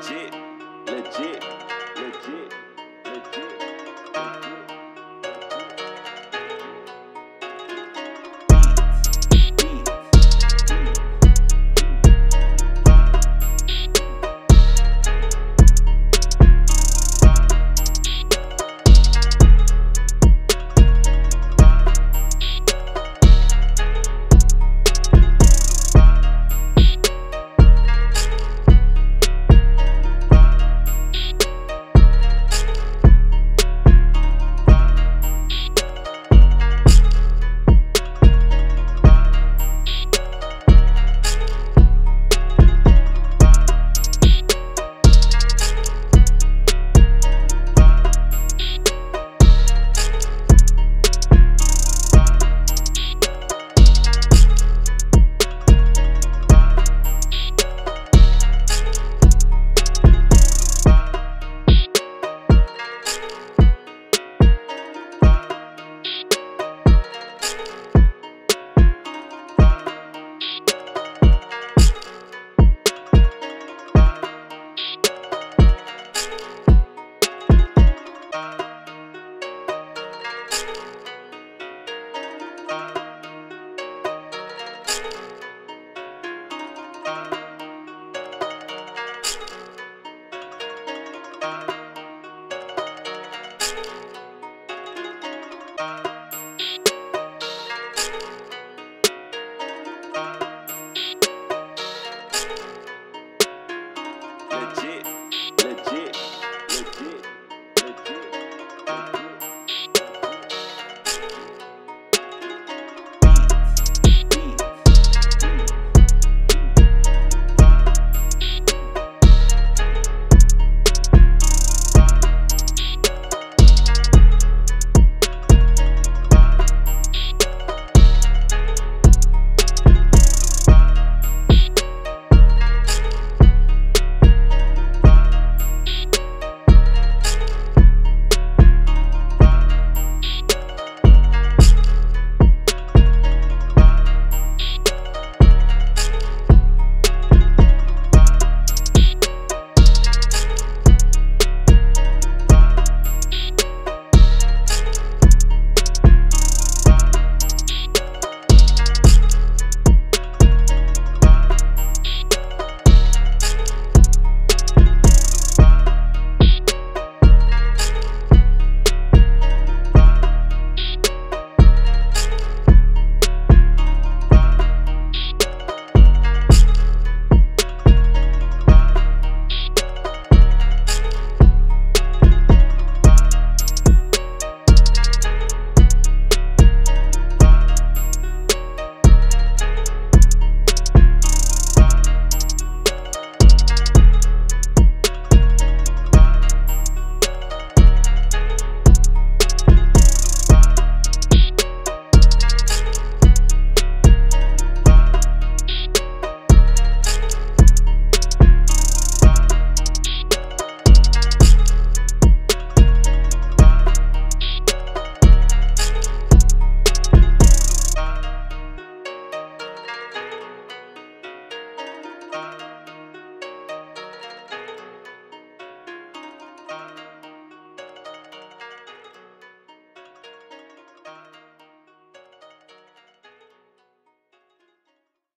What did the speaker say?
七